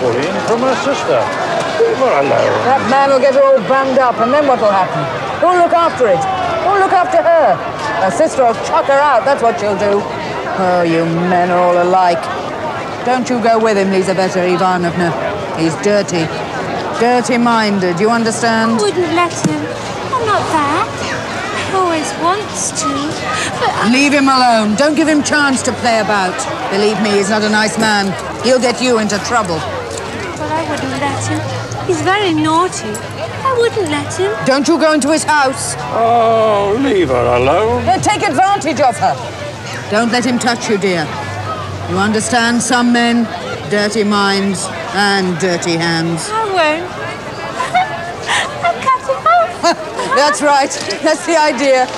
getting a from her sister. Leave her alone. That man will get her all banged up, and then what will happen? Who'll look after it? Who'll look after her? Her sister will chuck her out, that's what she'll do. Oh, you men are all alike. Don't you go with him, Lizaveta Ivanovna. He's dirty. Dirty-minded, you understand? I wouldn't let him. I'm not that. He always wants to. But I... Leave him alone. Don't give him chance to play about. Believe me, he's not a nice man. He'll get you into trouble. But I wouldn't let him. He's very naughty. I wouldn't let him. Don't you go into his house. Oh, leave her alone. He'll take advantage of her. Don't let him touch you, dear. You understand? Some men, dirty minds and dirty hands. I won't. I'll cut him off. That's right. That's the idea.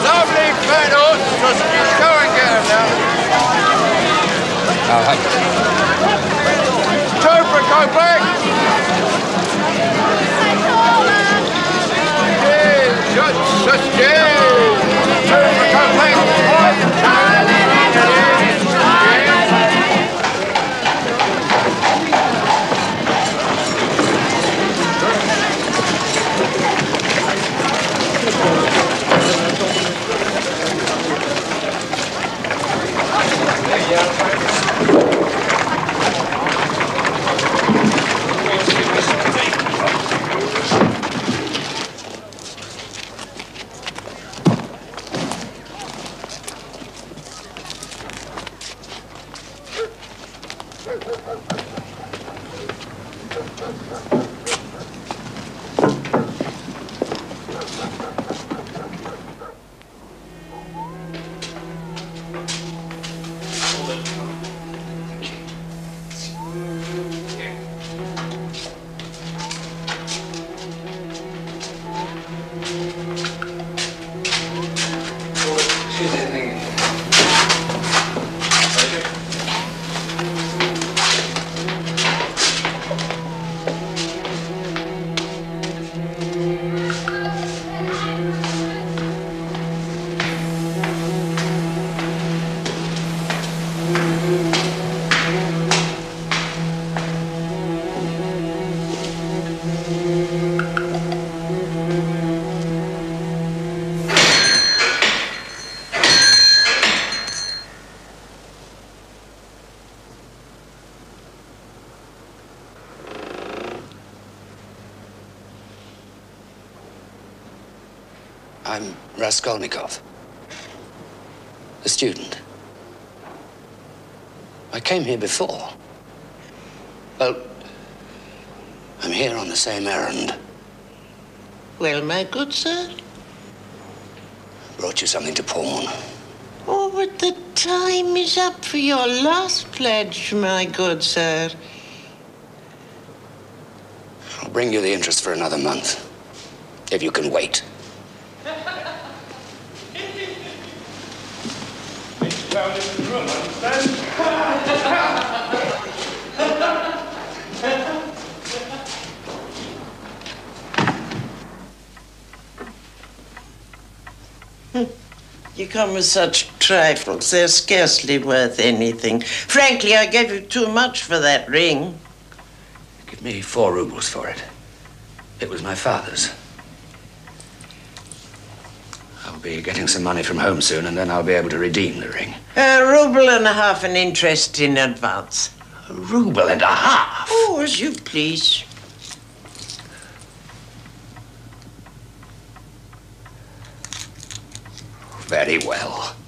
Lovely fat old sausages. Go and get them now. I'll have Two for Copac. Yes, good sausages. Two for Copac. Raskolnikov, a student. I came here before. Well, I'm here on the same errand. Well, my good sir? Brought you something to pawn. Oh, but the time is up for your last pledge, my good sir. I'll bring you the interest for another month, if you can wait. You come with such trifles. They're scarcely worth anything. Frankly, I gave you too much for that ring. Give me four rubles for it. It was my father's. I'll be getting some money from home soon, and then I'll be able to redeem the ring. A ruble and a half in interest in advance. A ruble and a half. Oh, as you please. Very well.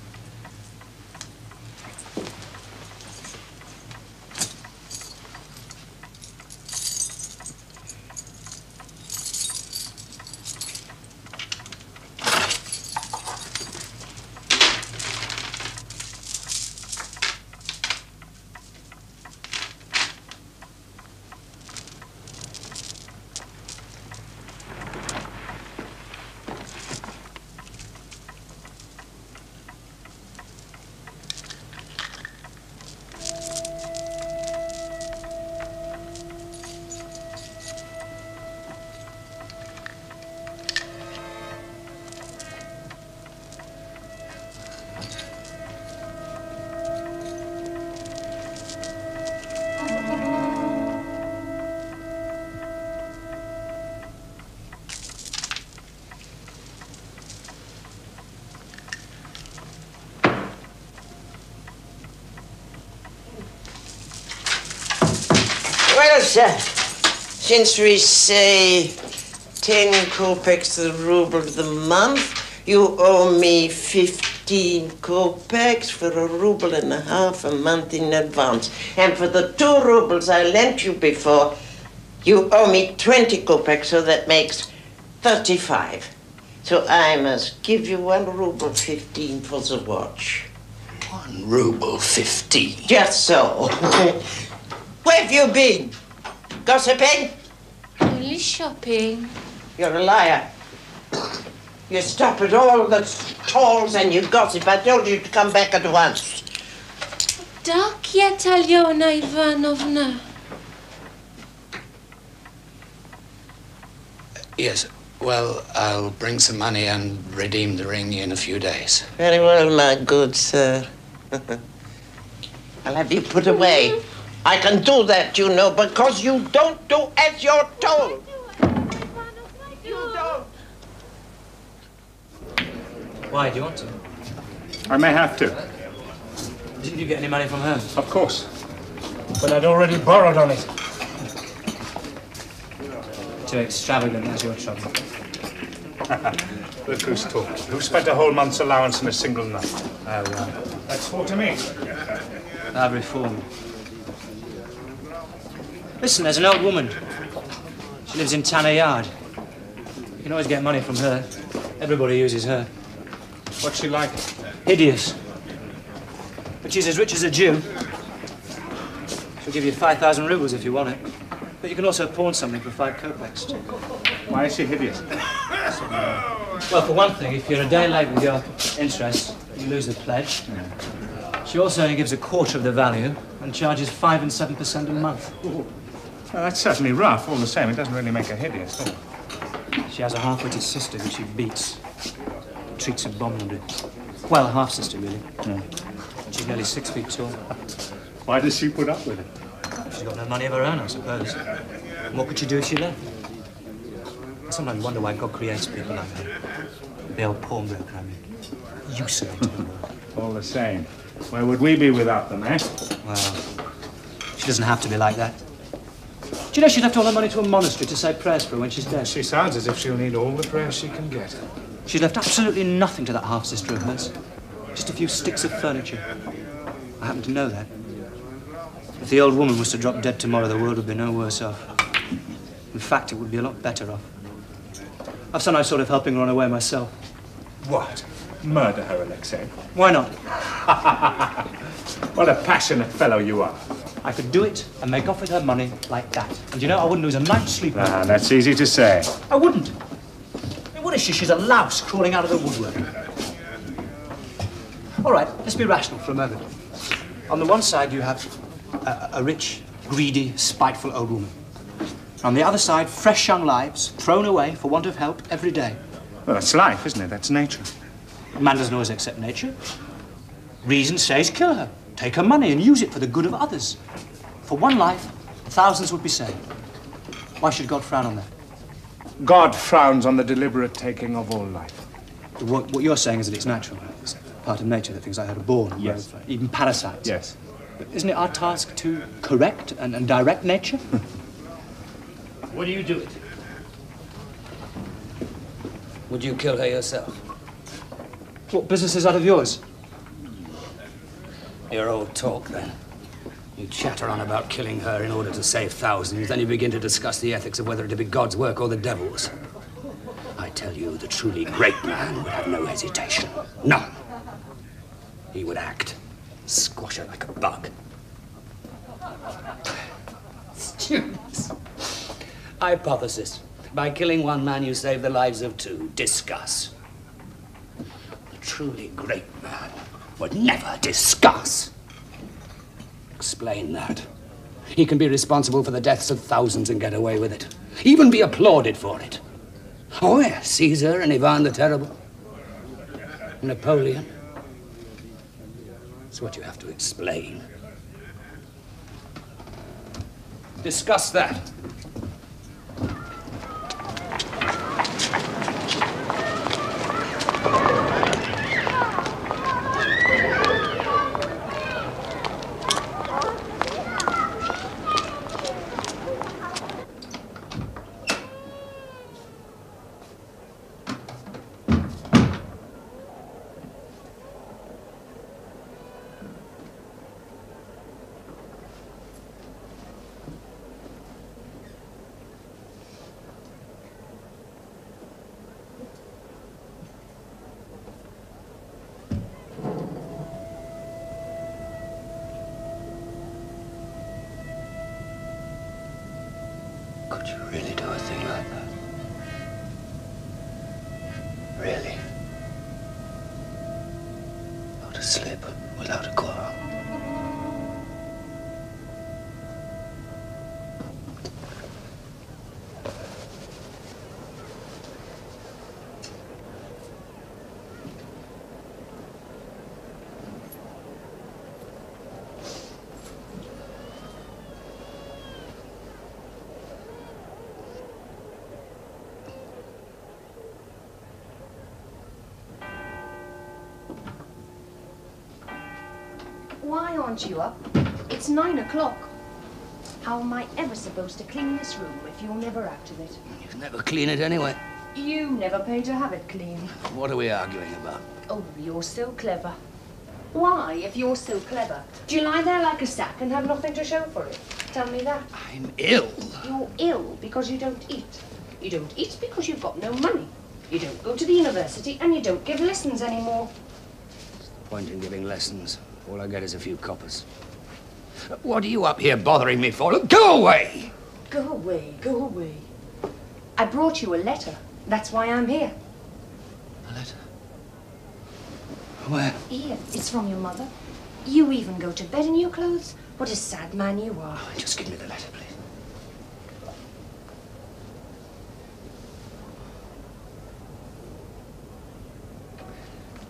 Since we say 10 kopecks the ruble of the month, you owe me 15 kopecks for a ruble and a half a month in advance. And for the two rubles I lent you before, you owe me 20 kopecks, so that makes 35. So I must give you one ruble 15 for the watch. One ruble fifteen. Just so. Where have you been? Gossiping? Only shopping. You're a liar. You stop at all the stalls and you gossip. I told you to come back at once. Tak yet, Alyona Ivanovna. Yes. Well, I'll bring some money and redeem the ring in a few days. Very well, my good sir. I'll have you put away. Mm-hmm. I can do that, you know, because you don't do as you're told. You don't. Why, do you want to? I may have to. Didn't you get any money from her? Of course. But I'd already borrowed on it. Too extravagant, that's your trouble. Look who's talking. Who spent a whole month's allowance in a single night? Oh, right. That's what to me. Ah, I've reformed. Listen, there's an old woman. She lives in Tanner Yard. You can always get money from her. Everybody uses her. What's she like? Hideous. But she's as rich as a Jew. She'll give you 5,000 rubles if you want it. But you can also pawn something for five kopecks. Too why is she hideous? Well, for one thing, if you're a day late with your interest, you lose the pledge. She also only gives a quarter of the value and charges five and seven percent a month. Well, that's certainly rough. All the same, it doesn't really make her hideous, does it? She has a half-witted sister who she beats, treats abominably. Well, a half-sister, really. She's nearly six feet tall. Why does she put up with it? She's got no money of her own, I suppose. And what could she do if she left? I sometimes wonder why God creates people like that. The old pawnbroker, I mean. World. All the same. Where would we be without them, eh? Well, she doesn't have to be like that. Do you know she left all her money to a monastery to say prayers for her when she's dead? She sounds as if she'll need all the prayers she can get. She left absolutely nothing to that half sister of hers. Just a few sticks of furniture. I happen to know that. If the old woman was to drop dead tomorrow, the world would be no worse off. In fact, it would be a lot better off. I've sometimes thought of helping her on her way myself. What? Murder her, Alexei? Why not? What a passionate fellow you are. I could do it and make off with her money like that. And you know, I wouldn't lose a night's sleep. Ah, that's easy to say. I wouldn't. What is she? She's a louse crawling out of the woodwork. All right, let's be rational for a moment. On the one side, you have a, a rich, greedy, spiteful old woman. On the other side, fresh young lives thrown away for want of help every day. Well, that's life, isn't it? That's nature. Man doesn't always accept nature. Reason says kill her, take her money, and use it for the good of others. For one life, thousands would be saved. Why should God frown on that? God frowns on the deliberate taking of all life. What, what you're saying is that it's natural. It's part of nature that things like that are born. Yes. Even parasites. Yes. Isn't it our task to correct and, and direct nature? what do you do it? Would you kill her yourself? What business is that of yours? Your old talk, then. You chatter on about killing her in order to save thousands, then you begin to discuss the ethics of whether it be God's work or the devil's. I tell you, the truly great man would have no hesitation. None. He would act. Squash her like a bug. Students. Hypothesis. By killing one man, you save the lives of two. Discuss. The truly great man would never discuss. Explain that. He can be responsible for the deaths of thousands and get away with it. Even be applauded for it. Oh, yes, Caesar and Ivan the Terrible. Napoleon. That's what you have to explain. Discuss that. Could you really do a thing like that? Really? Without a slip, without a quarrel. Aren't you up? It's nine o'clock. How am I ever supposed to clean this room if you're never out of it? You never clean it anyway. You never pay to have it clean. What are we arguing about? Oh, you're so clever. Why, if you're so clever, do you lie there like a sack and have nothing to show for it? Tell me that. I'm ill. You're ill because you don't eat. You don't eat because you've got no money. You don't go to the university and you don't give lessons anymore. What's the point in giving lessons. All I get is a few coppers. What are you up here bothering me for? Look, go away! Go away, go away. I brought you a letter. That's why I'm here. A letter? Where? Here, it's from your mother. You even go to bed in your clothes. What a sad man you are. Oh, just give me the letter, please.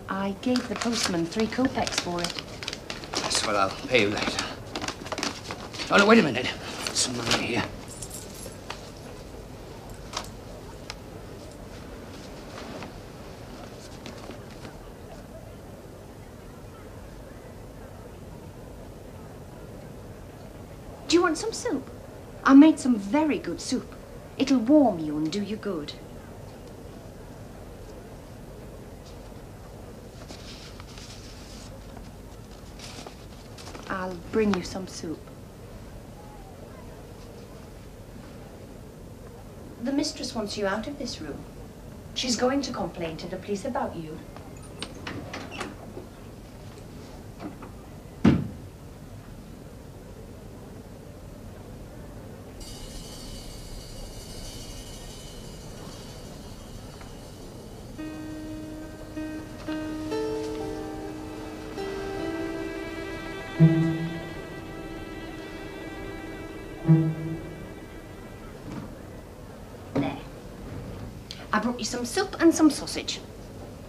I gave the postman three kopecks for it. Well, I'll pay you later. Oh, no, wait a minute. Some money here. Do you want some soup? I made some very good soup. It'll warm you and do you good. I'll bring you some soup. The mistress wants you out of this room. She's going to complain to the police about you. You some soup and some sausage.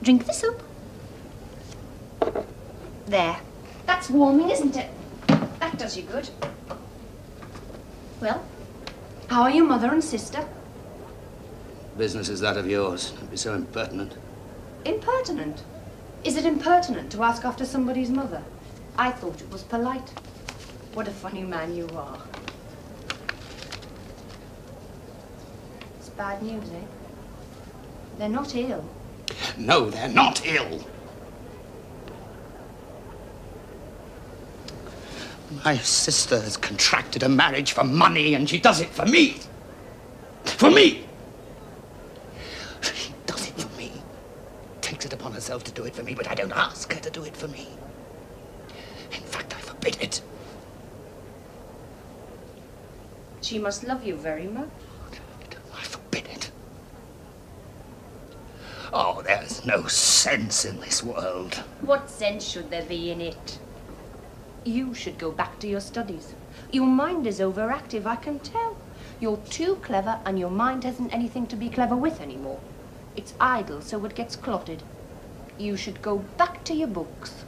Drink the soup. There. That's warming, isn't it? That does you good. Well, how are your mother and sister? Business is that of yours. Don't be so impertinent. Impertinent. Is it impertinent to ask after somebody's mother? I thought it was polite. What a funny man you are. It's bad news, eh? They're not ill. No, they're not ill. My sister has contracted a marriage for money, and she does it for me. For me! She does it for me. Takes it upon herself to do it for me, but I don't ask her to do it for me. In fact, I forbid it. She must love you very much. I forbid it. Oh, no sense in this world. What sense should there be in it? You should go back to your studies. Your mind is overactive, I can tell. You're too clever and your mind hasn't anything to be clever with anymore. It's idle, so it gets clotted. You should go back to your books.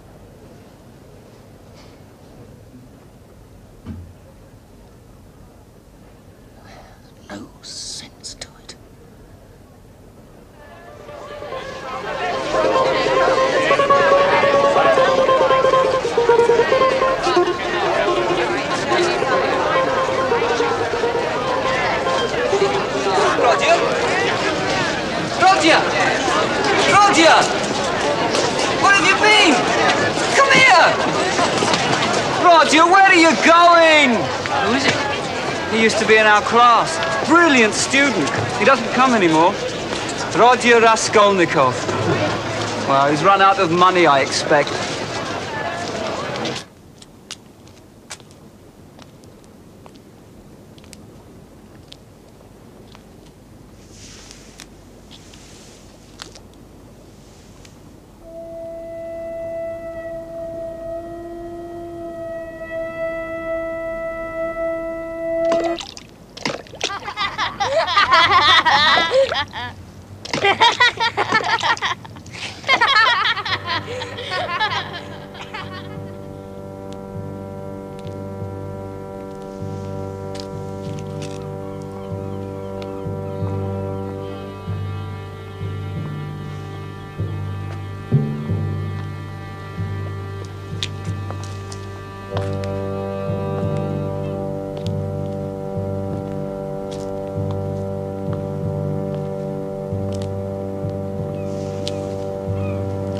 Going? Who is he? He used to be in our class. Brilliant student. He doesn't come anymore. Rodya Raskolnikov. Well, he's run out of money, I expect.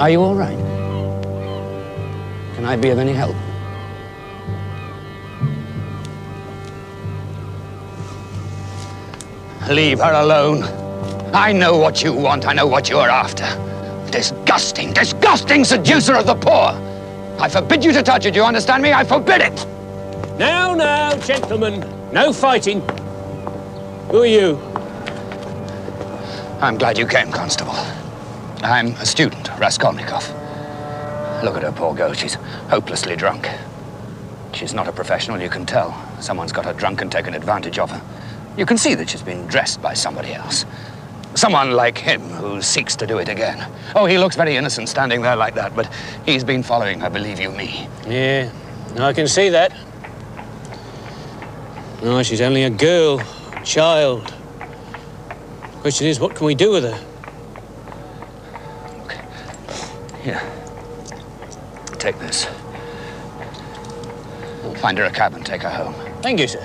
Are you all right? Can I be of any help? Leave her alone. I know what you want. I know what you're after. Disgusting, disgusting seducer of the poor. I forbid you to touch it. Do you understand me? I forbid it. Now, now, gentlemen, no fighting. Who are you? I'm glad you came, Constable. I'm a student, Raskolnikov. Look at her, poor girl. She's hopelessly drunk. She's not a professional, you can tell. Someone's got her drunk and taken advantage of her. You can see that she's been dressed by somebody else. Someone like him who seeks to do it again. Oh, he looks very innocent standing there like that, but he's been following her, believe you me. Yeah, I can see that. No, she's only a girl, child. Question is, what can we do with her? Here. Take this. We'll find her a cab and take her home. Thank you, sir.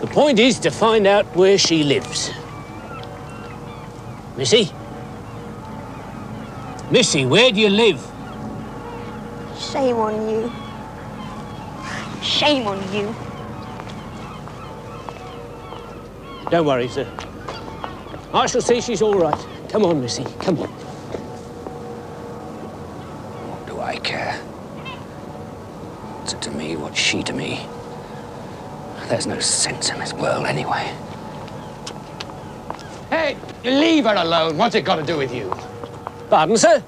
The point is to find out where she lives. Missy? Missy, where do you live? Shame on you. Shame on you. Don't worry, sir. I shall see she's all right. Come on, Missy, come on. What do I care? What's it to me? What's she to me? There's no sense in this world anyway. Hey, leave her alone. What's it got to do with you? Pardon, sir?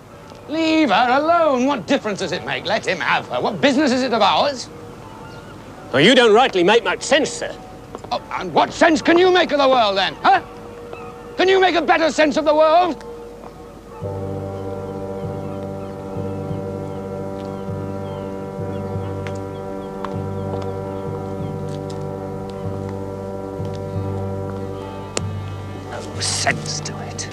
Leave her alone. What difference does it make? Let him have her. What business is it of ours? Well, you don't rightly make much sense, sir. Oh, and what sense can you make of the world then, huh? Can you make a better sense of the world? sense to it.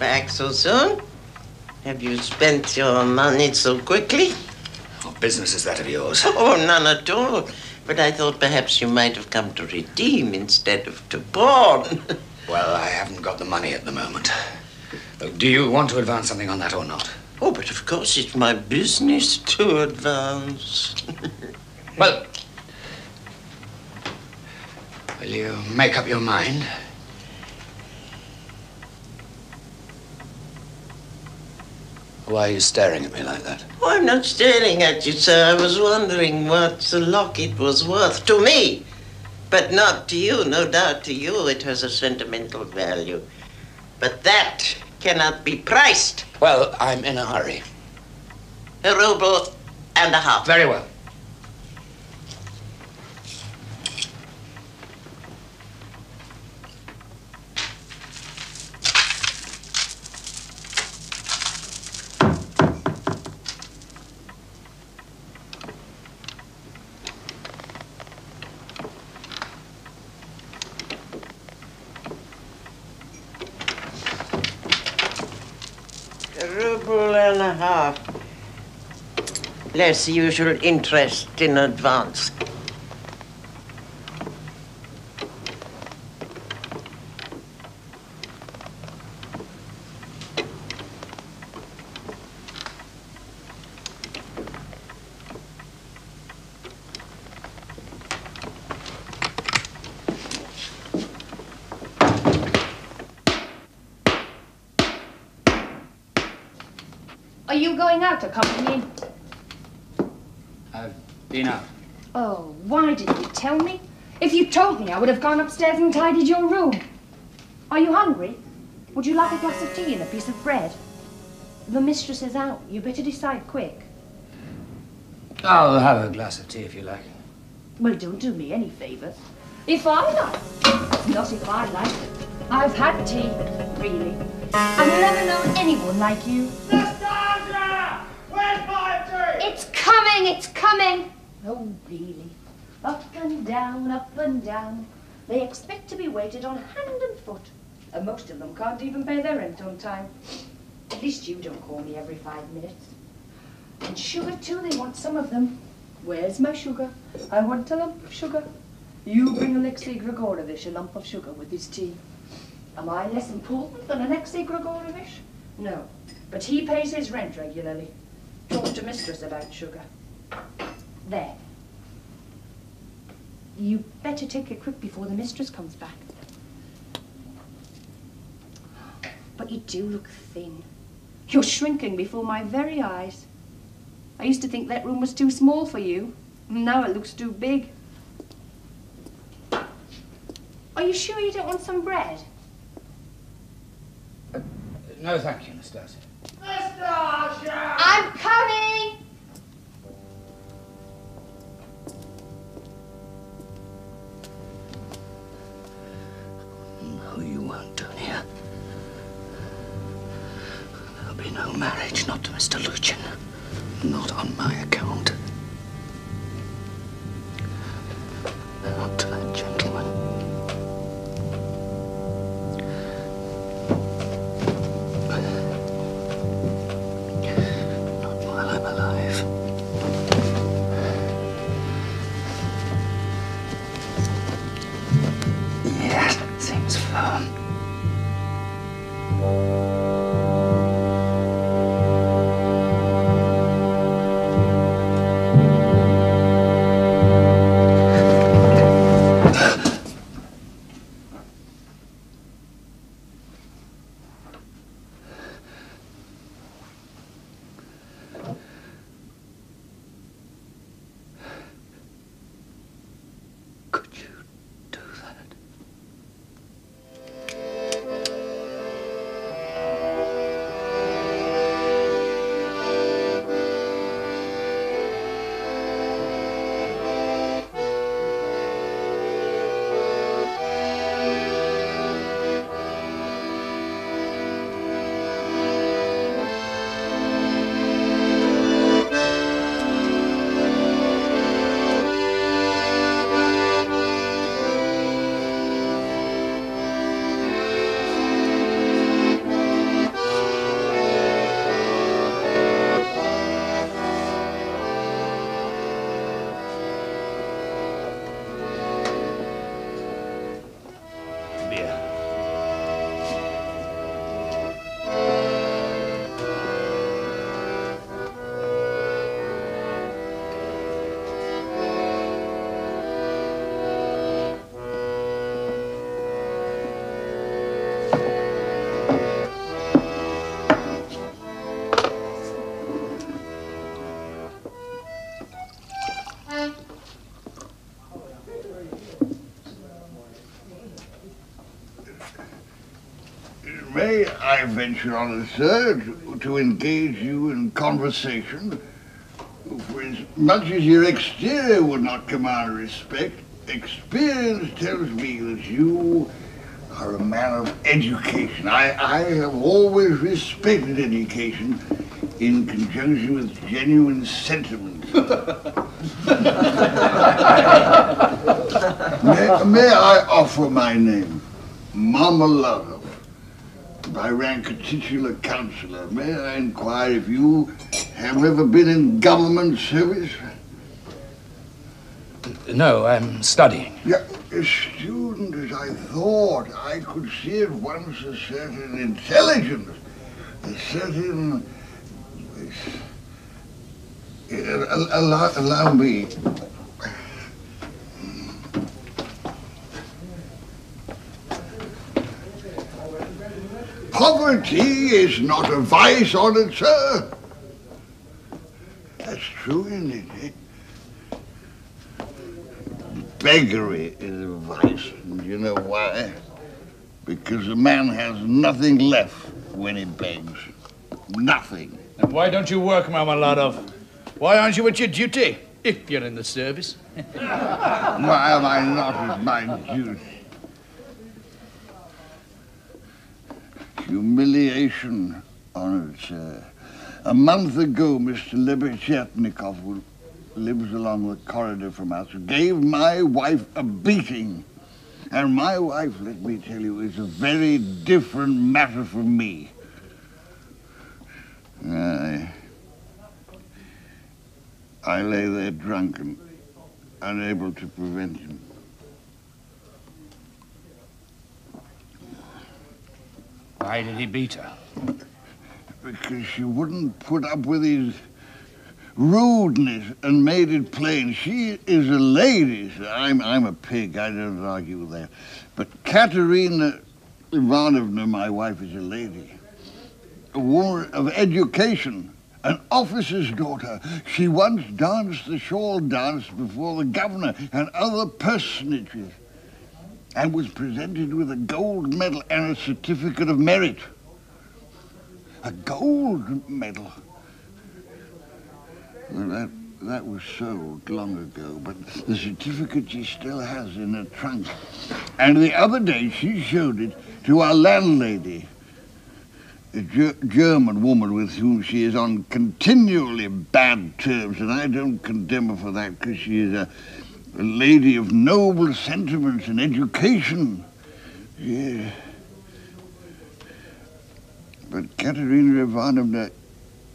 Back so soon? Have you spent your money so quickly? Business is that of yours? Oh, oh, none at all. But I thought perhaps you might have come to redeem instead of to pawn. Well, I haven't got the money at the moment. Do you want to advance something on that or not? oh, but of course it's my business to advance. Well, will you make up your mind? Why are you staring at me like that? Oh, I'm not staring at you, sir. I was wondering what the locket was worth to me. But not to you. No doubt to you it has a sentimental value. But that cannot be priced. Well, I'm in a hurry. A ruble and a half. Very well. A ruble and a half. Less usual interest in advance. Are you going out to company? in? I've been out. Oh, why didn't you tell me? If you told me, I would have gone upstairs and tidied your room. Are you hungry? Would you like a glass of tea and a piece of bread? The mistress is out. You better decide quick. I'll have a glass of tea if you like. Well, don't do me any favours. If I like, not if I like. I've had tea, really. I've never known anyone like you. Nastasia! Where's my tea? It's coming, it's coming. Oh, really? Up and down, up and down. They expect to be waited on hand and foot. And most of them can't even pay their rent on time. At least you don't call me every five minutes. And sugar, too, they want some of them. Where's my sugar? I want a lump of sugar. You bring Alexei Grigorovich a lump of sugar with his tea. Am I less important than Alexei Grigorovich? No, but he pays his rent regularly. Talk to mistress about sugar. There. You better take it quick before the mistress comes back. But you do look thin. You're shrinking before my very eyes. I used to think that room was too small for you. Now it looks too big. Are you sure you don't want some bread? Uh, no, thank you, Nastasia. Nastasia! I'm coming! You. There'll be no marriage, not to Mr. Luzhin. Not on my account. Venture on a third to, engage you in conversation. For as much as your exterior would not command respect, experience tells me that you are a man of education. I, I have always respected education in conjunction with genuine sentiment. may, may I offer my name? Marmeladov. By rank a titular councillor. May I inquire if you have ever been in government service? No, I'm studying. Yeah, a student as I thought. I could see at once a certain intelligence, a certain... Allow, allow me. Poverty is not a vice, honored sir. That's true, isn't it? eh? Beggary is a vice. And you know why? Because a man has nothing left when he begs. Nothing. And why don't you work, Marmeladov? Why aren't you at your duty, if you're in the service? Why am I not at my duty? Humiliation, honored sir. A month ago, Mr. Lebezyatnikov, who lives along the corridor from us, gave my wife a beating. And my wife, let me tell you, is a very different matter from me. I, I lay there drunken, unable to prevent him. Why did he beat her? Because she wouldn't put up with his rudeness and made it plain. She is a lady. I'm, I'm a pig. I don't argue with that. But Katerina Ivanovna, my wife, is a lady. A woman of education. An officer's daughter. She once danced the shawl dance before the governor and other personages and was presented with a gold medal and a certificate of merit. A gold medal. Well, that, that was sold long ago, but the certificate she still has in her trunk. And the other day she showed it to our landlady, a Ger- German woman with whom she is on continually bad terms, and I don't condemn her for that because she is a, a lady of noble sentiments and education. Yes. But Katerina Ivanovna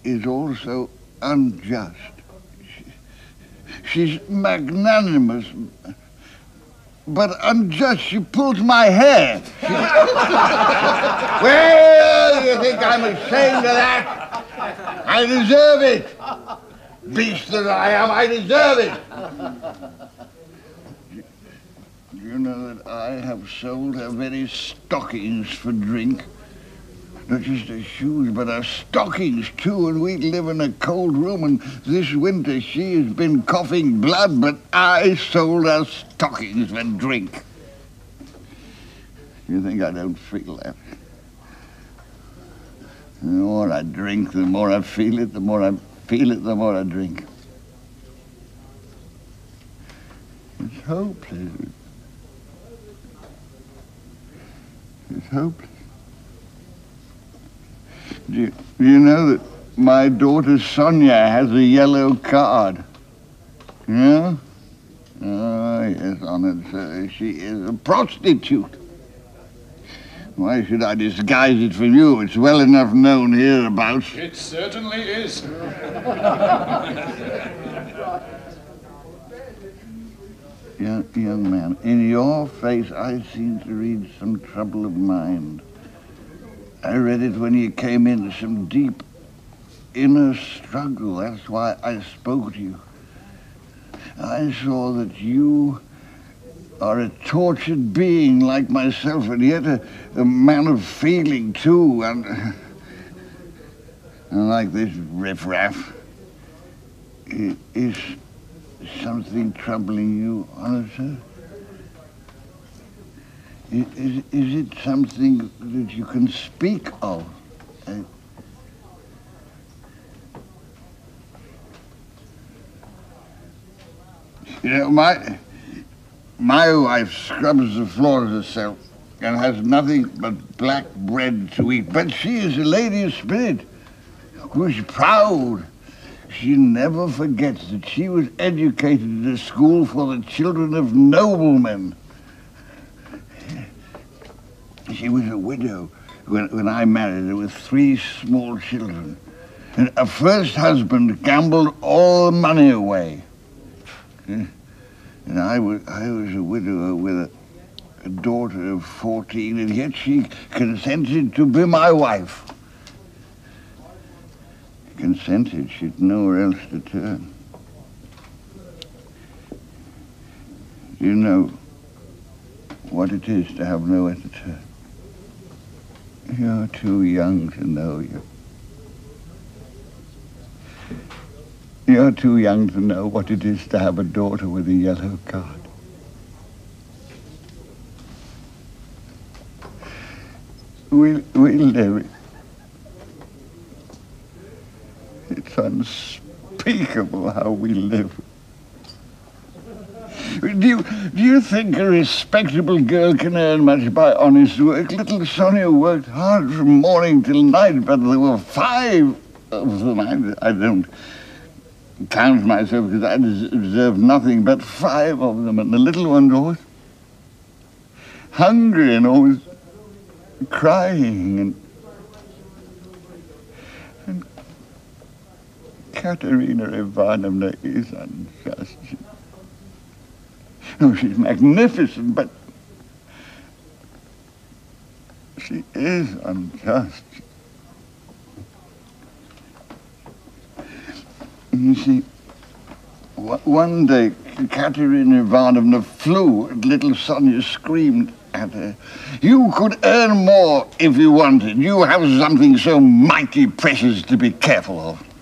is also unjust. She- She's magnanimous, but unjust. She pulls my hair. She- well, you think I'm ashamed of that? I deserve it. Beast that I am, I deserve it. You know that I have sold her very stockings for drink? Not just her shoes, but her stockings too, and we live in a cold room, and this winter she has been coughing blood, but I sold her stockings for drink. You think I don't feel that? The more I drink, the more I feel it, the more I feel it, the more I drink. It's hopeless. It's hopeless. Do you, do you know that my daughter Sonia has a yellow card? Yeah? Oh, yes, honored sir. She is a prostitute. Why should I disguise it from you? It's well enough known hereabouts. It certainly is. Young, young man, in your face I seem to read some trouble of mind. I read it when you came in, some deep inner struggle. That's why I spoke to you. I saw that you are a tortured being like myself, and yet a, a man of feeling too, and, and like this riffraff. Is something troubling you, honor sir? I- Is, is it something that you can speak of? I, you know, my my wife scrubs the floors herself and has nothing but black bread to eat. But she is a lady of spirit who's proud. She never forgets that she was educated at a school for the children of noblemen. She was a widow when, when I married her with three small children. And her first husband gambled all the money away. And I was, I was a widower with a, a daughter of 14, and yet she consented to be my wife. Consented, she'd nowhere else to turn. You know what it is to have nowhere to turn. You're too young to know you. You're too young to know what it is to have a daughter with a yellow card. We, we live. It's unspeakable how we live. Do you, do you think a respectable girl can earn much by honest work? Little Sonia worked hard from morning till night, but there were five of them. I, I don't count myself because I des- deserve nothing but five of them, and the little one's always hungry and always crying and Katerina Ivanovna is unjust. Oh, she's magnificent, but she is unjust. You see, one day Katerina Ivanovna flew and little Sonia screamed at her. You could earn more if you wanted. You have something so mighty precious to be careful of.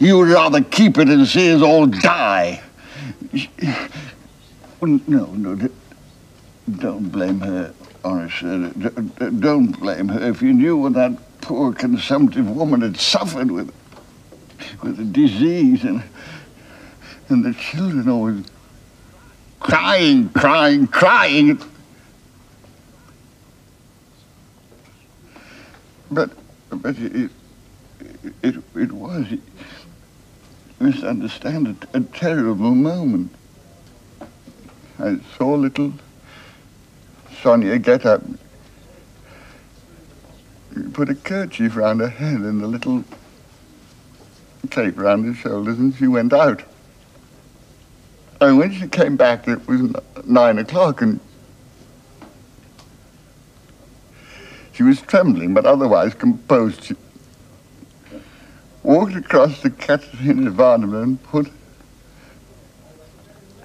You would rather keep it and see us all die. Oh, no, no, don't blame her, honest. sir. D- d- Don't blame her. If you knew what that poor consumptive woman had suffered with, with the disease and, and the children always crying, crying, crying. But, but it, it, it was, you misunderstand, a, a terrible moment. I saw little Sonia get up, put a kerchief round her head and a little cape round her shoulders, and she went out. And when she came back, it was nine o'clock, and she was trembling, but otherwise composed. She walked across to Katerina Ivanovna and put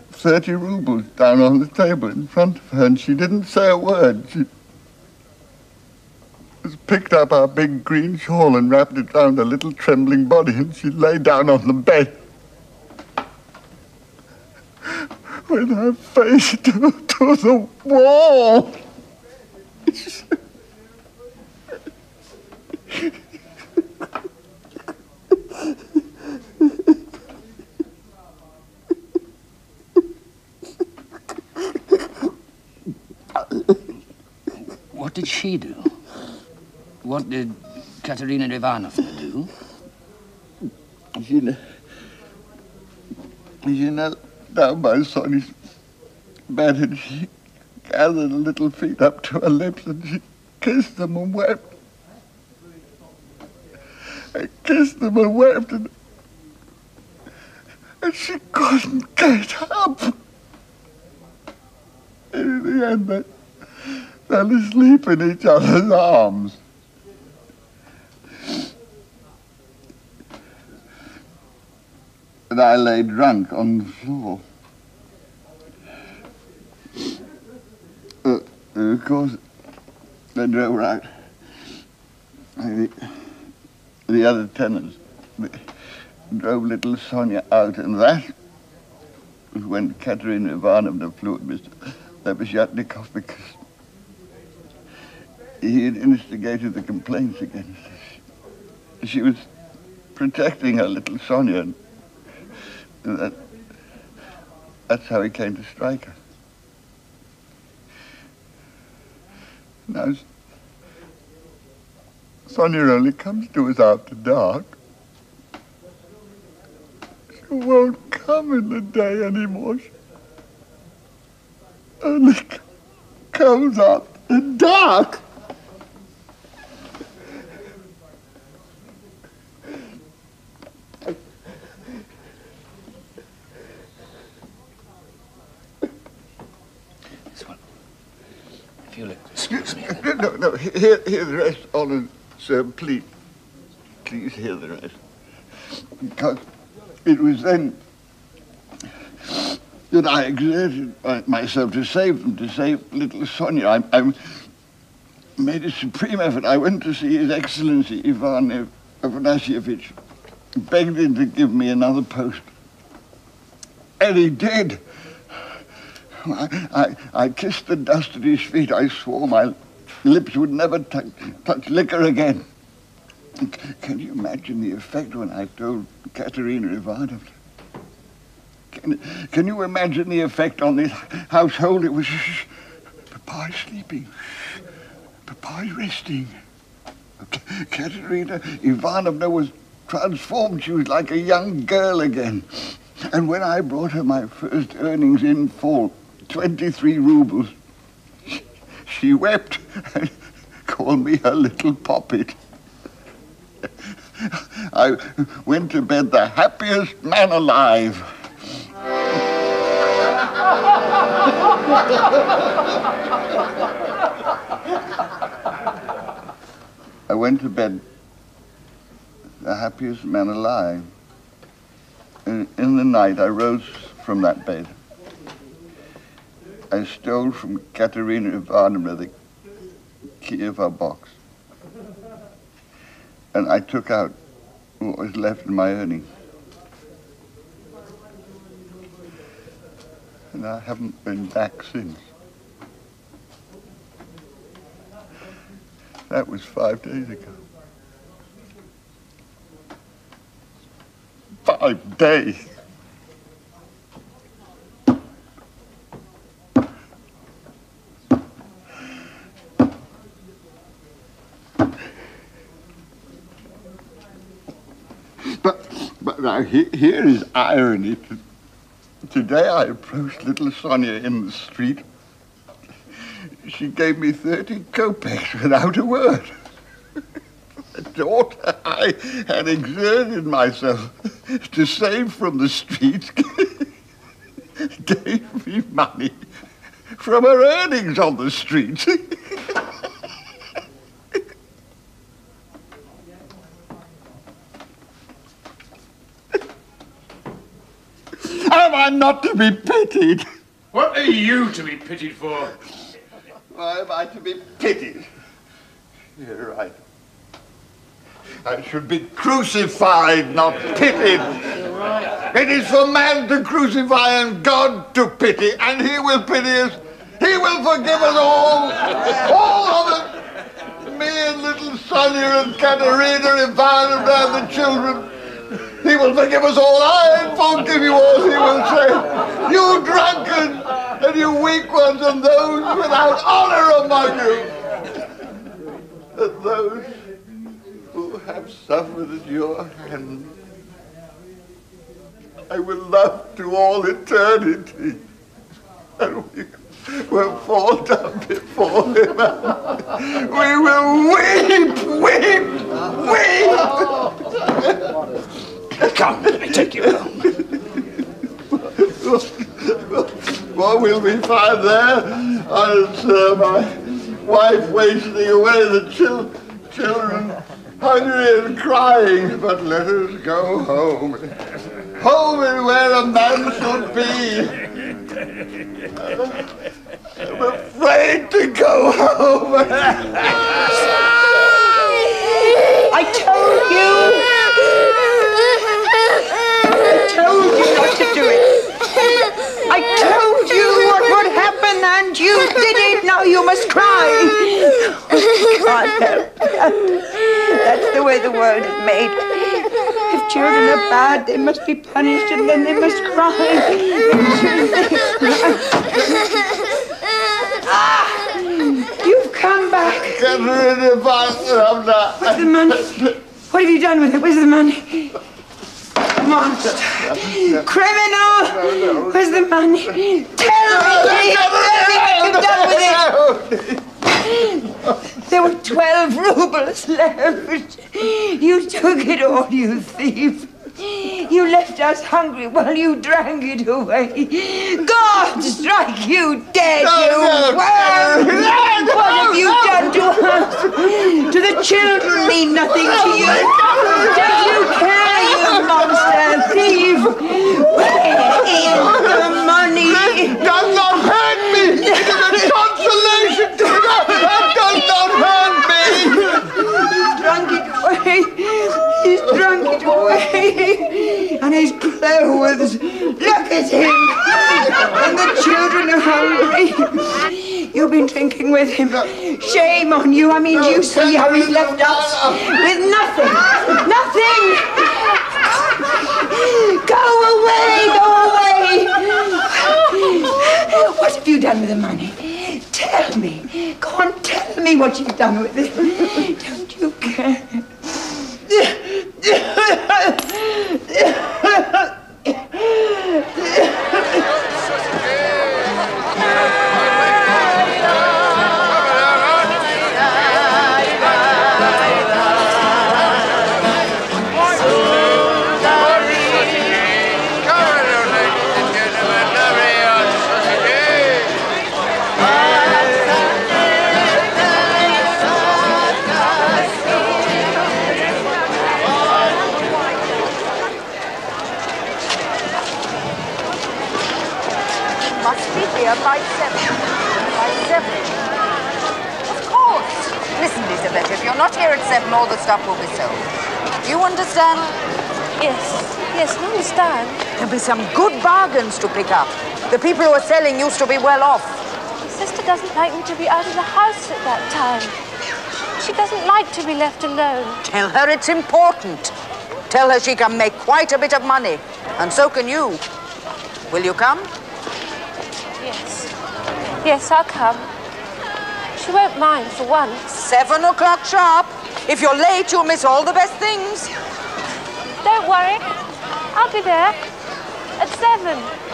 30 rubles down on the table in front of her, and she didn't say a word. She picked up our big green shawl and wrapped it round her little trembling body, and she lay down on the bed with her face to, to the wall. What did she do? What did Katerina Ivanovna do? She, kn- she knelt down by Sonia's bed and she gathered her little feet up to her lips and she kissed them and wept. I kissed them and wept and, and she couldn't get up. In the end, they fell asleep in each other's arms. And I lay drunk on the floor. Uh, and of course, they drove out. The, the other tenants drove little Sonia out, and that was when Katerina Ivanovna flew at Mr. Lebezyatnikov because he had instigated the complaints against us. She was protecting her little Sonia. And that, that's how he came to strike her. Now, Sonia only comes to us after dark. She won't come in the day anymore. Only c- comes after dark. If you'll excuse me. No, no, hear, hear the rest, honoured sir, please. Please hear the rest. Because it was then that I exerted my- myself to save them, to save little Sonia. I, I made a supreme effort. I went to see His Excellency Ivan Afanasievich, begged him to give me another post. And he did. I, I, I kissed the dust at his feet. I swore my lips would never touch, liquor again. Can you imagine the effect when I told Katerina Ivanovna? Can, can you imagine the effect on this household? It was Papa's sleeping. Papa's resting. Katerina Ivanovna was transformed. She was like a young girl again. And when I brought her my first earnings in full, 23 rubles, she wept and called me her little poppet. I went to bed the happiest man alive. I went to bed the happiest man alive. And in the night, I rose from that bed. I stole from Katerina Ivanovna the key of her box. And I took out what was left in my earnings. And I haven't been back since. That was five days ago. Five days. But, but now here is irony. Today I approached little Sonia in the street. She gave me 30 kopecks without a word. Daughter I had exerted myself to save from the streets gave me money from her earnings on the streets. Am I not to be pitied? What are you to be pitied for? Why am I to be pitied? You're right. I should be crucified, not pitied. Right. It is for man to crucify and God to pity, and he will pity us. He will forgive us all. All of it. Me and little Sonia and Katerina Ivanovna and the children. He will forgive us all. I forgive you all, he will say. You drunken and you weak ones and those without honor among you. And those who have suffered at your hand. I will love to all eternity. And we will fall down before him. We will weep, weep, weep. Come, let me take you home. What will we find there? I'll sir, uh, my wife wasting away, the chil- children hungry and crying. But let us go home. Home is where a man should be. I'm afraid to go home. I told you! You did it. Now you must cry. Oh, can't help that. That's the way the world is made. If children are bad, they must be punished and then they must cry. ah, you've come back. Get rid of us, What have you done with it? Where's the money? Monster! Criminal! Where's the money? Tell me! Tell me what you've done with it! There were twelve rubles left. You took it all, you thief. You left us hungry while you drank it away. God strike you dead, No, you no, worm! no, no, what have you done to us? Do the children mean nothing to you? Don't you care, you monster thief? Where is the money? Does not hurt me! It is a consolation to me! That does not hurt me! drunk it away. He's drunk it away. And his clothes. Look at him. And the children are hungry. You've been drinking with him. Shame on you. I mean, you see how he's left us with nothing. Nothing. Go away. Go away. What have you done with the money? Tell me. Go on, tell me what you've done with it. Don't you care? Must bargains to pick up. The people who are selling used to be well off. Sister doesn't like me to be out of the house at that time. She doesn't like to be left alone. Tell her it's important. Tell her she can make quite a bit of money. And so can you. Will you come? Yes. Yes, I'll come. She won't mind for once. Seven o'clock sharp. If you're late, you'll miss all the best things. Don't worry. I'll be there. Seven.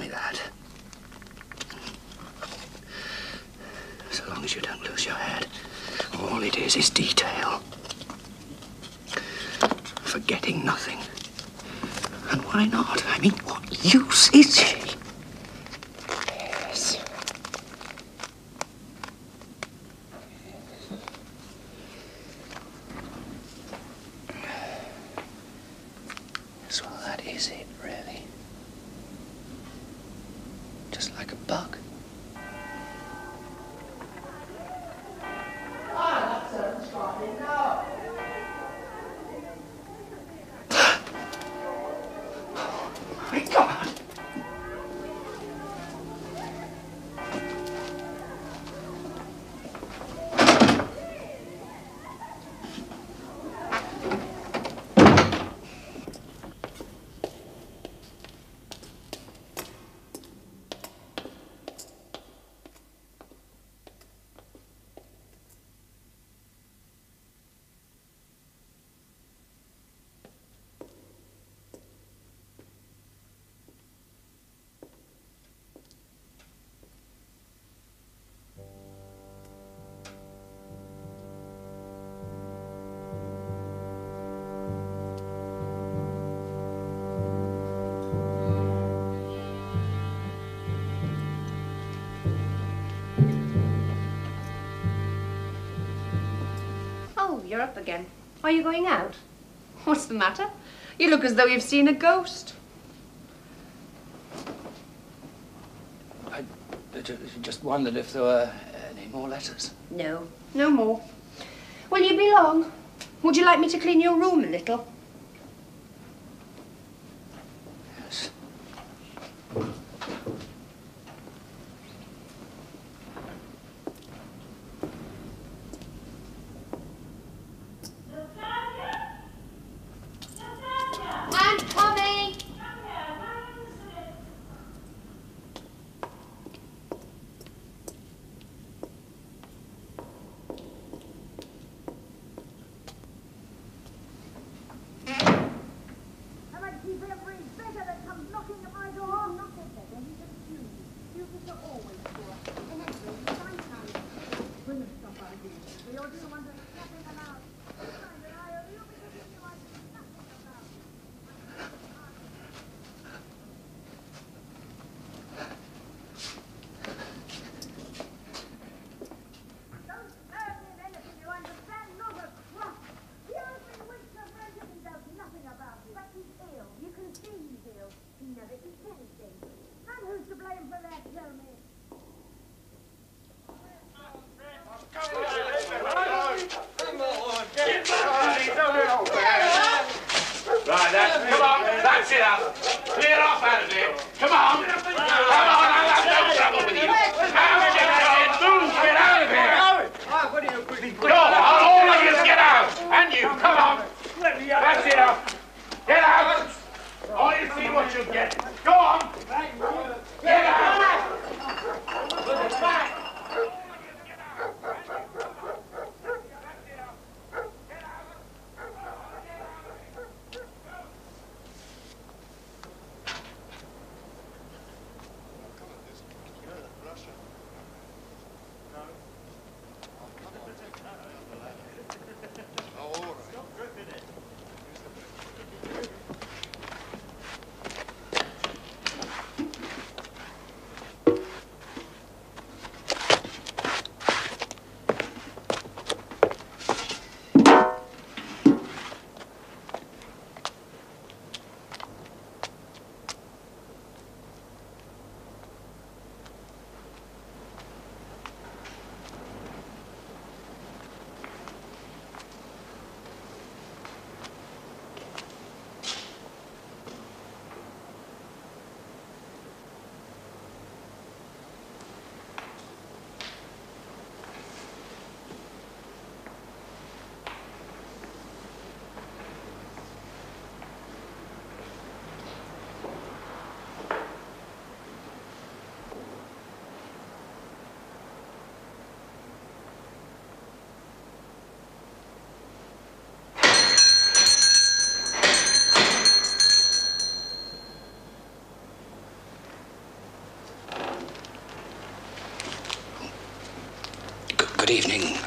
Me that. So long as you don't lose your head. All it is is detail. Forgetting nothing. And why not? I mean, what use is she? Are you going out? What's the matter? You look as though you've seen a ghost. I just wondered if there were any more letters. No, no more. Will you be long? Would you like me to clean your room a little?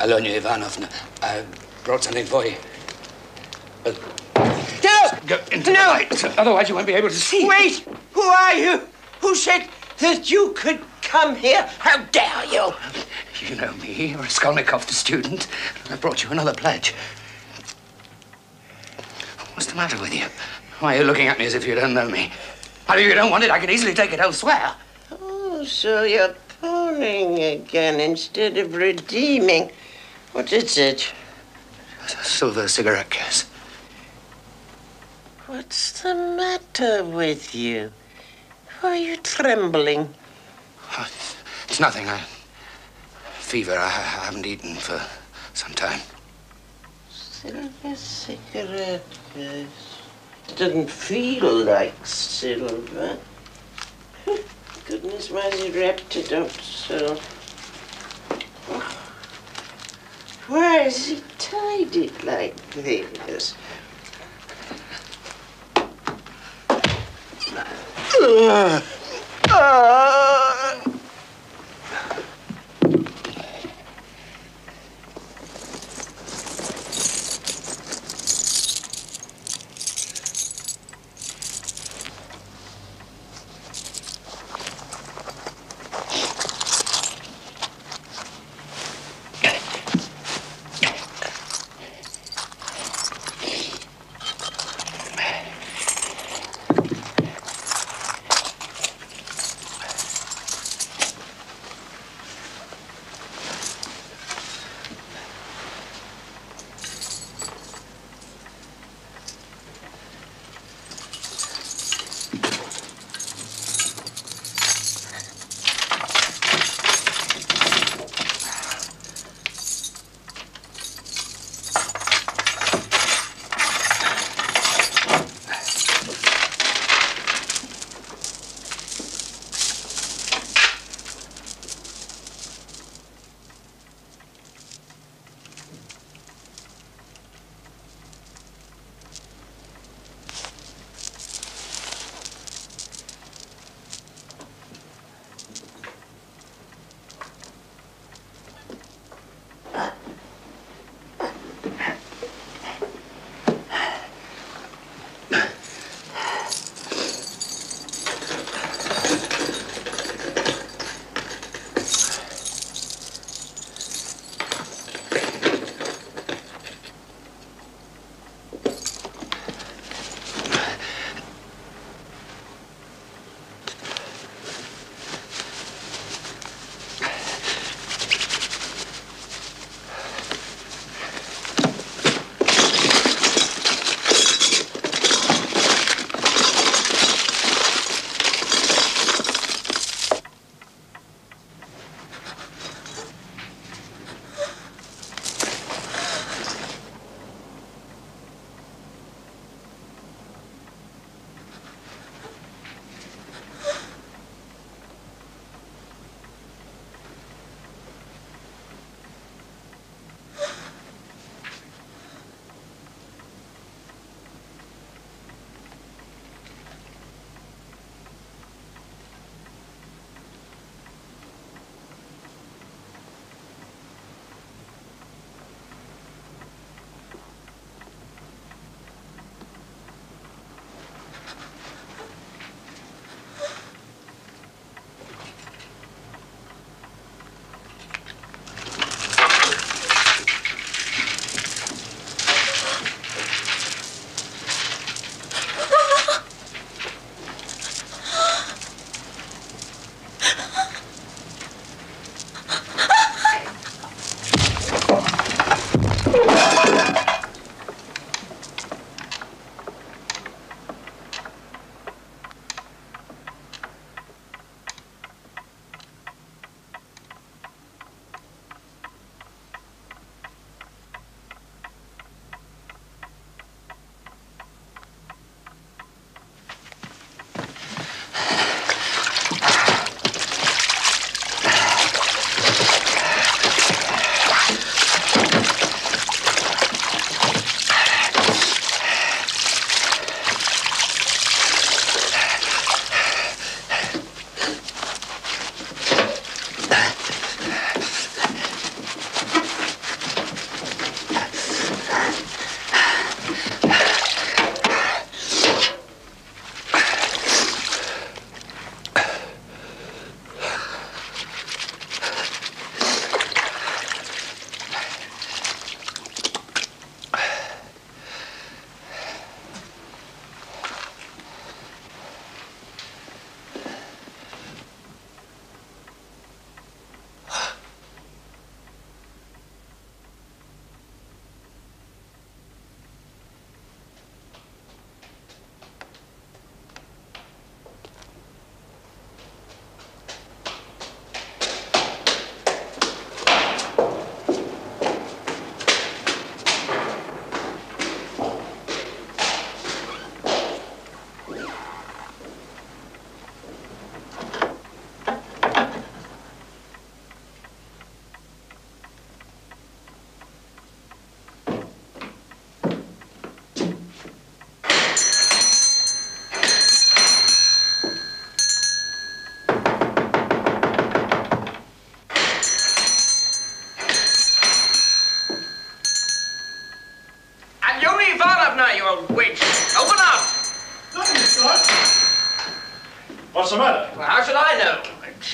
Alyona Ivanovna. I brought something for you. Uh, No! Go into no! the light, otherwise you won't be able to see. Wait! Who are you? Who said that you could come here? How dare you? You know me, Raskolnikov, the student. I brought you another pledge. What's the matter with you? Why are you looking at me as if you don't know me? I mean, if you don't want it, I can easily take it elsewhere. Oh, so you're pawning again instead of redeeming. What is it? A silver cigarette case. What's the matter with you? Why are you trembling? Oh, it's nothing. I... Fever. I, I haven't eaten for some time. Silver cigarette case. Doesn't feel like silver. Goodness, why's he wrapped it up so? Oh. Why has he tied it like this? Ugh. Ah.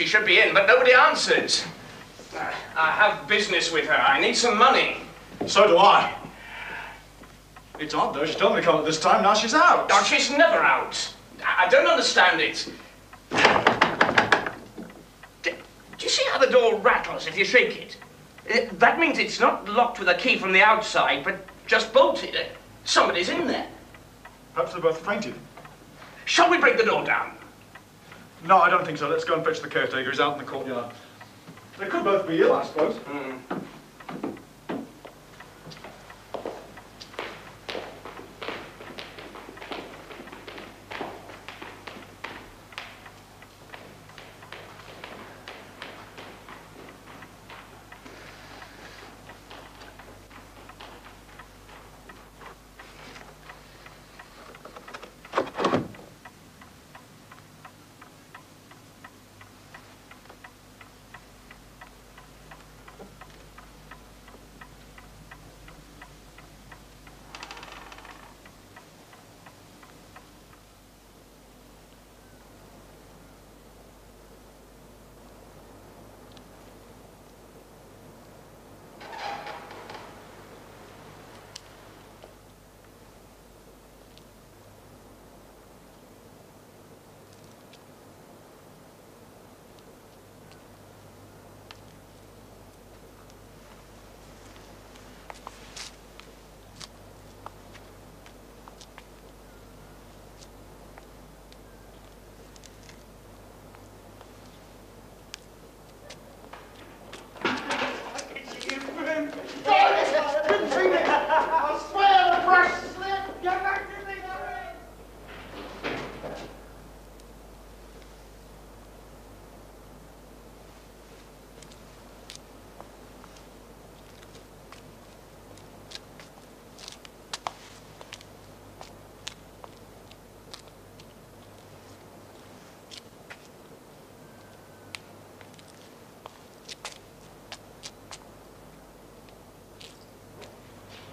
Should be in, but nobody answers. I have business with her. I need some money. So do I. It's odd, though. She told me to come at this time. Now she's out. Oh, she's never out. I don't understand it. Do you see how the door rattles if you shake it? Uh, That means it's not locked with a key from the outside, but just bolted. Uh, Somebody's in there. Perhaps they're both fainted. Shall we break the door down? No, I don't think so. Let's go and fetch the caretaker. He's out in the courtyard. They could both be ill, I suppose.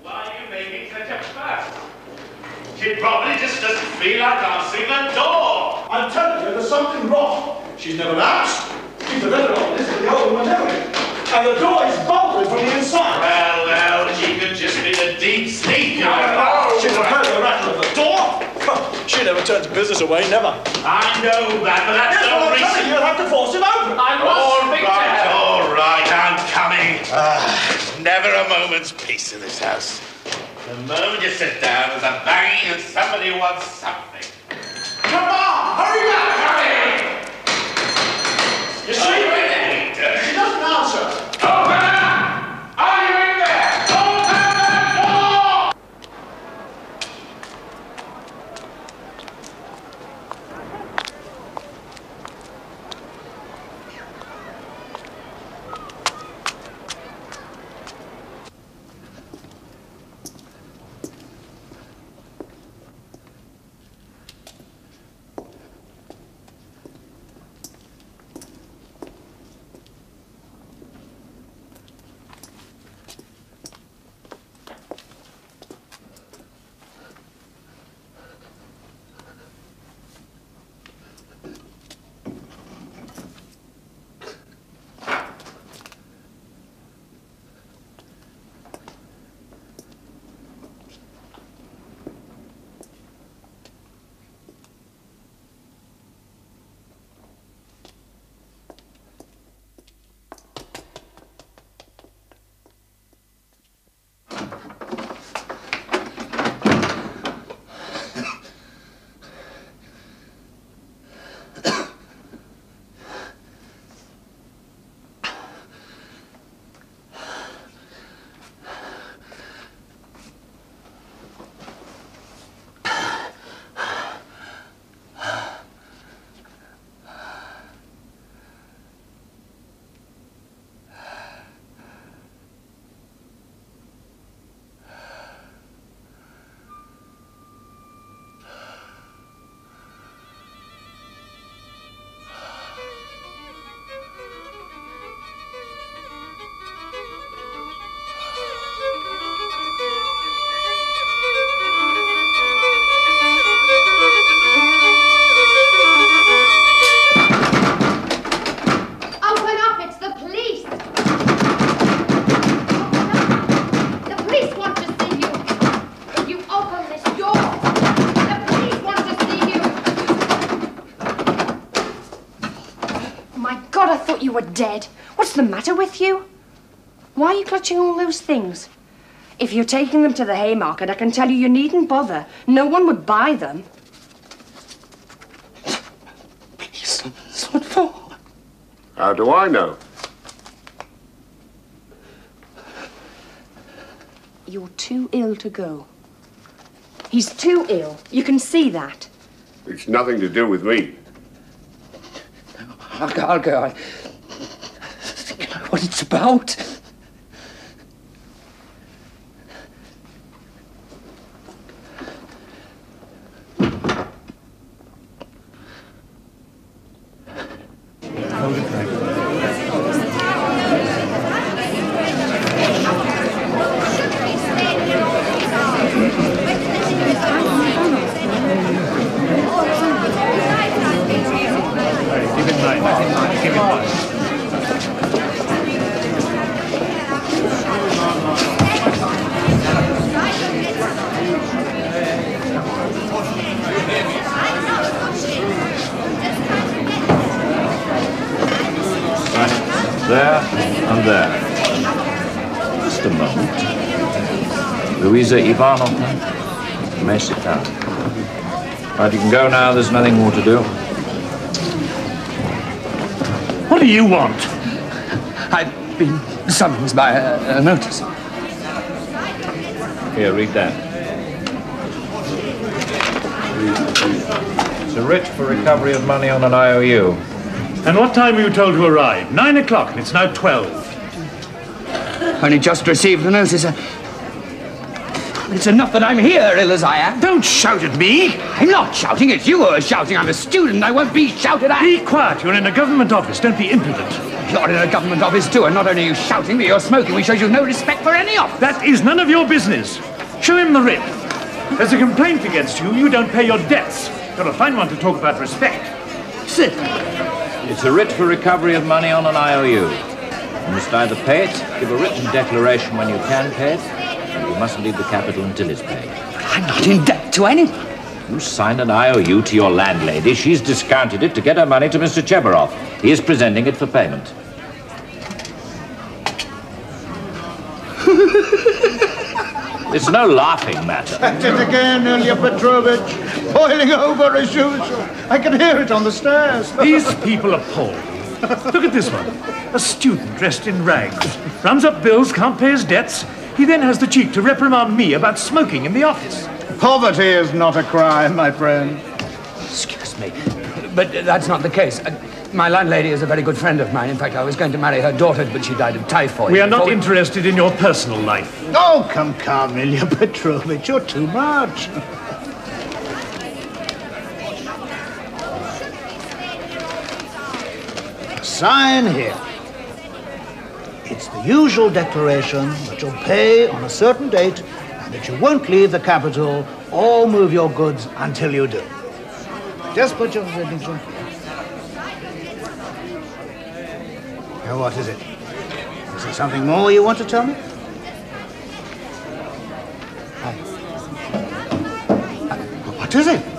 Why are you making such a fuss? She probably just doesn't feel like answering the door. I'm telling you, there's something wrong. She's never out. She's a better on this than the old one never did. And the door is bolted from the inside. Well, well, she could just be a deep sleep. She's have heard the rattle of the door. She never turns business away, never. I know that, but that's Yes, no well, I'm reason. telling you, you'll have to force it open. all right, all right, I'm coming. Ah, never a moment's peace in this house. The moment you sit down, there's a banging and somebody wants something. Come on, hurry up! Coming! You see? Were dead. What's the matter with you? Why are you clutching all those things? If you're taking them to the Haymarket, I can tell you you needn't bother. No one would buy them. Please, that's what for? How do I know? You're too ill to go. He's too ill. You can see that. It's nothing to do with me. I'll go, I'll go. I think I know what it's about. Keep in mind. Keep in mind. There and there. Just a moment. Louisa Ivanovna, you may sit down. Right, you can go now. There's nothing more to do. What do you want? I've been summoned by a, a notice. Here, read that. It's a writ for recovery of money on an IOU. And what time were you told to arrive? Nine o'clock, and it's now twelve. Only just received the notice. It's enough that I'm here, ill as I am. Don't shout at me! I'm not shouting, it's you who are shouting. I'm a student, I won't be shouted at. Be quiet, you're in a government office. Don't be impudent. You're in a government office too, and not only are you shouting, but you're smoking, which shows you no respect for any of us. That is none of your business. Show him the writ. There's a complaint against you. You don't pay your debts. You're a fine one to talk about respect. Sit. It's a writ for recovery of money on an IOU. You must either pay it, give a written declaration when you can pay it, or you mustn't leave the capital until it's paid. But I'm not in debt to anyone. You signed an IOU to your landlady. She's discounted it to get her money to Mr. Chebarov. He is presenting it for payment. It's no laughing matter. At it again, Ilya Petrovich. Boiling over as usual. I can hear it on the stairs. These people appall me. Look at this one. A student dressed in rags. Runs up bills, can't pay his debts. He then has the cheek to reprimand me about smoking in the office. Poverty is not a crime, my friend. Excuse me, but that's not the case. Uh, My landlady is a very good friend of mine. In fact, I was going to marry her daughter, but she died of typhoid. We are not Before- interested in your personal life. Oh, come, come, Ilya Petrovich, you're too much. Sign here. It's the usual declaration that you'll pay on a certain date and that you won't leave the capital or move your goods until you do. Just put your signature. Now, what is it? Is there something more you want to tell me? What is it?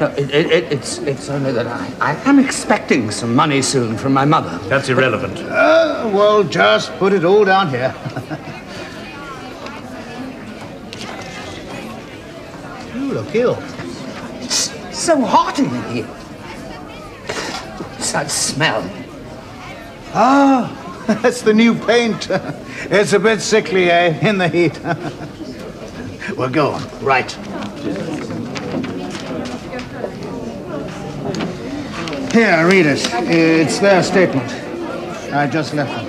No, it, it, it, it's, it's only that I, I am expecting some money soon from my mother. That's irrelevant. Uh, well, just put it all down here. you look ill. It's so hot in here. It's that smell. Ah, that's the new paint. it's a bit sickly, eh, in the heat. well, go on. Right. Here, read it. It's their statement. I just left them.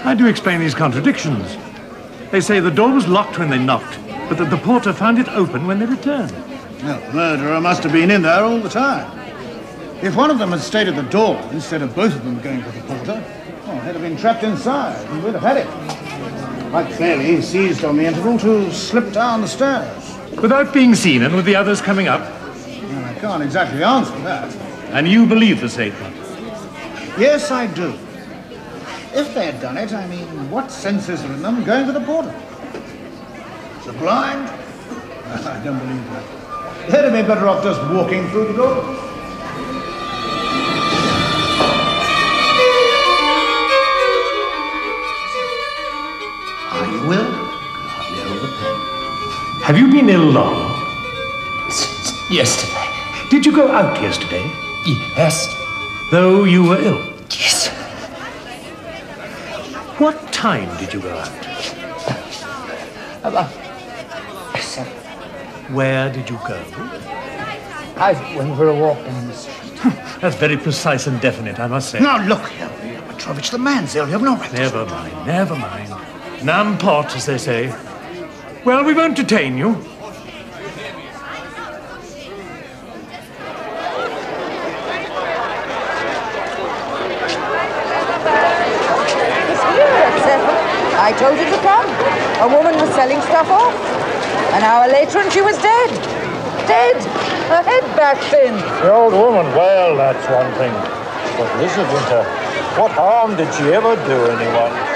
How do you explain these contradictions? They say the door was locked when they knocked, but that the porter found it open when they returned. Well, the murderer must have been in there all the time. If one of them had stayed at the door instead of both of them going for the porter, well, they'd have been trapped inside and we'd have had it. Quite clearly, he seized on the interval to slip down the stairs. Without being seen and with the others coming up? Well, I can't exactly answer that. And you believe the statement? Yes, I do. If they had done it, I mean, what sense is there in them going for the porter? The blind? I don't believe that. They'd have been better off just walking through the door. Are you ill? Have you been ill long? Yesterday. Did you go out yesterday? Yes. Though you were ill? Yes. What time did you go out? About seven. Where did you go? I went for a walk down the street. That's very precise and definite, I must say. Now look here, Petrovich, the man's ill. You have no right. Never mind, never mind. Nam pot, as they say. Well, we won't detain you. It's here at seven. I told you to come. A woman was selling stuff off. An hour later and she was dead. Dead. Her head bashed in. The old woman, well, that's one thing. But listen, Winter, uh, what harm did she ever do anyone?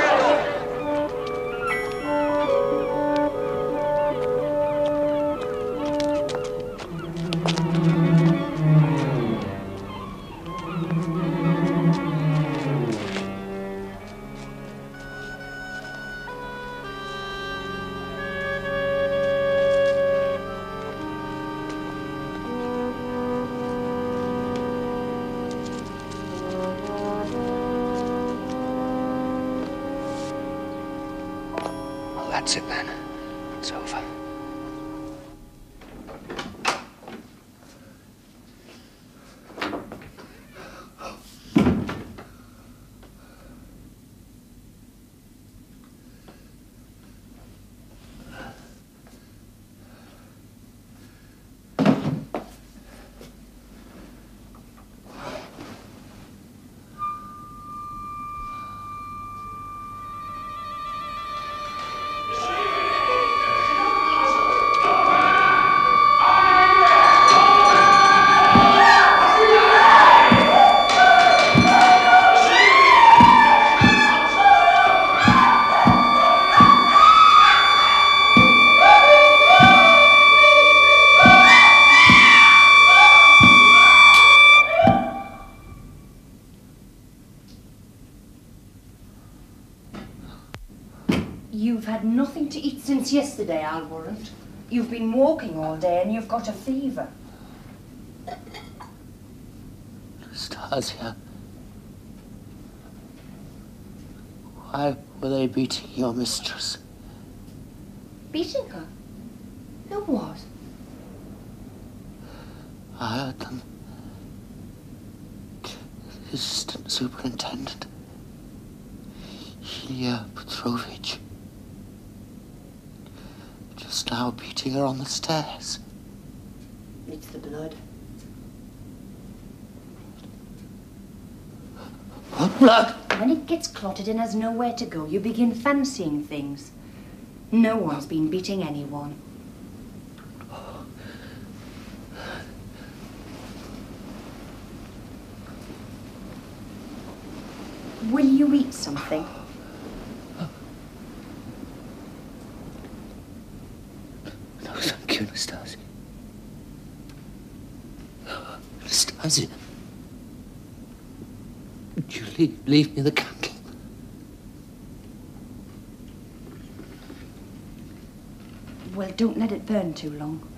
Beating your mistress? Beating her? Who was? I heard them. The assistant superintendent. Ilya Petrovich. Just now beating her on the stairs. It's the blood. What blood? When it gets and has nowhere to go, you begin fancying things. No one's been beating anyone. Will you eat something? No, thank you, Anastasia. Anastasia. Would you leave, leave me the candle? Don't let it burn too long.